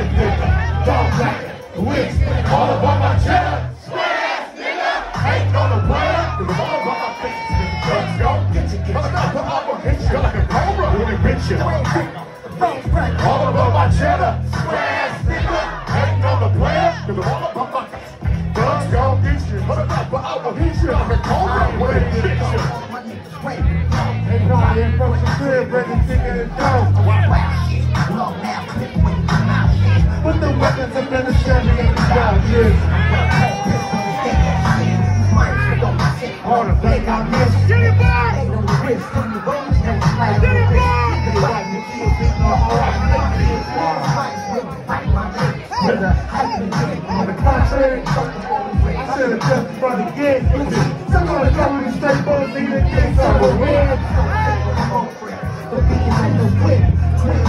white nigga, dog black, wigs, all about my cheddar. Squares, nigga, ain't gonna cause I'm all about my face. Guns go, get you, get you. But I'ma hit you like a cobra when it. All about my cheddar. Squares, nigga, ain't gonna cause I'm all about my face. Guns go, get you. But I'ma hit like a cobra when it. They in from the crib, ready to get it down. Put the weapons up in the Chevy and the Dodge, All the thing I miss. Get it back! On the contrary, I should have just front again. Some of the company straight boys need to get some of win.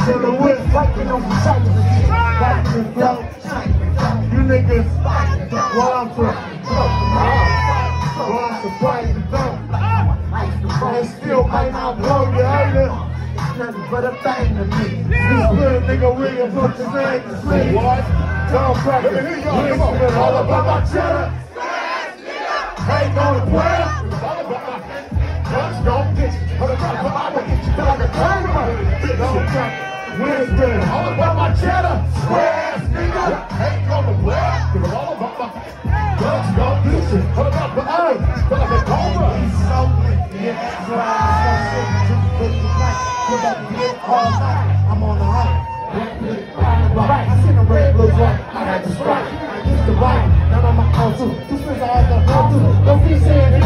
To the whip, fighting on the shoulders. The. You niggas, while I'm from, while I'm surprised to go. And still might not blow you. It's nothing but a thing to me. This little nigga really put his name to sleep. What? Don't crack Let me hear y'all. Come on. All about my cheddar. Ain't gonna play. All about my guns gon' get you. But I'ma hit you like a cobra. Don't crack Wednesday. All about my cheddar. Squares, nigga. Ain't gonna play. Cause all about my guns get you. But about my cobra. The right, put up the night. I'm on the. Right, I seen the red blue one. I had to strike. I used to ride. Now I'm on too. Two things I had to to. Don't be saying you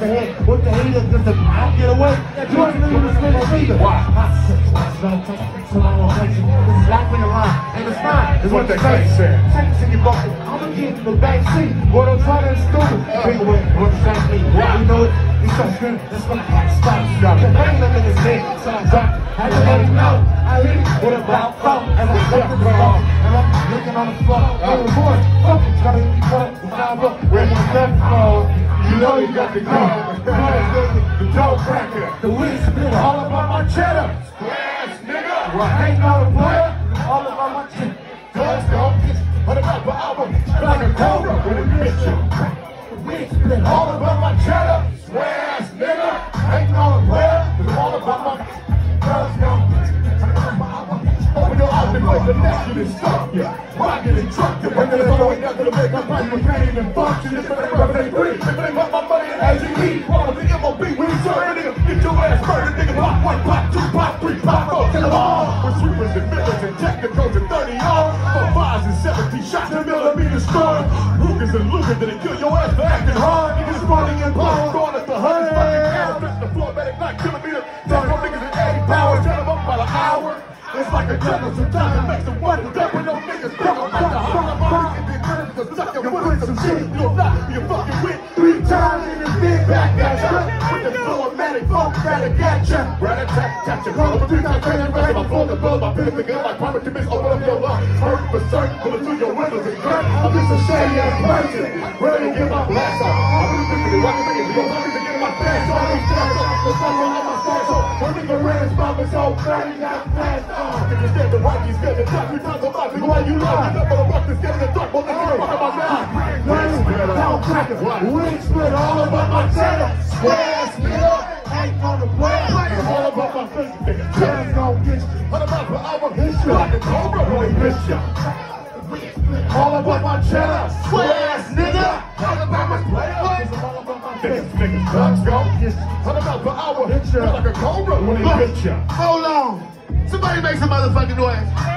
the head with the haters if I don't get away, you ain't living the spin either. Why? I said, watch, don't touch. So I won't touch you. This is life in the line. And it's fine. It's What they say. Take to your bucket. I'ma get in the back seat. What I'm trying to stupid. Big way, what the same thing. You know it. You so good. That's when I had to. The pain up in his head. So I. Had to let him know. I hit it with a phone. And I'm looking the phone. And I'm looking on the floor. Hey, boy. Fuck it. Gotta get cut. It's not up. Where's my left phone? You know you got the call. The dope cracker. The weed split. All about my cheddar. Squares, nigga. I ain't no player. All about my cheddar. Guns gon' get. But about my album. Like a cobra when it hit you. Weed split. All about my cheddar. The is stuck, yeah. Rocket and truck, you're bringing it all the way down to the big pipe. We can't even function. It's been a they breathe. They bring my money as you eat. All the MOB, we serve a nigga. Get your ass murdered, nigga. Pop one, pop two, pop three, pop four. Kill them all. With sweepers and millers and technicals and 30 yards. For fives and 17 shots and millimeter storm. Rugers and Lugers, they kill your ass for acting hard. Niggas running in power, going at the hundred. It's like a jungle sometimes it makes them wonder That when those niggas come up like a hundred miles And then turn to suck your foot some shit You'll not a fucking wit Three times in this big back at ya With the phlegmatic, phlegmatic at ya Rat-a-tat, tat ya Roll three times turning right My phone the blow, my pin the gun Like promise to miss, open up your lungs Hurt for certain, pull it through your windows and gun I'm just a shady ass person Ready to get my blast off I'm just thinking, rockin' thinking Because I'm just getting my pants off These stacks off, the sun on my stash off One nigga ran his mouth, it's all fatty, not fast off Niggas dead, the right, he's dead, the top, three times I'm why you? Nothing but a rock that's getting the dark Well, nigga, fuck about now Don't crack it. Weed split. All about my cheddar. Squares, nigga. Ain't gonna play. It's all about my face, nigga Cheddar gon' get you. What about the album? Hit you like a cobra it hits you All about my cheddar Squares, nigga All about my players All about niggas, niggas Guns go What about the album? Hit you like a cobra when it hits you Hold on. Somebody make some motherfucking noise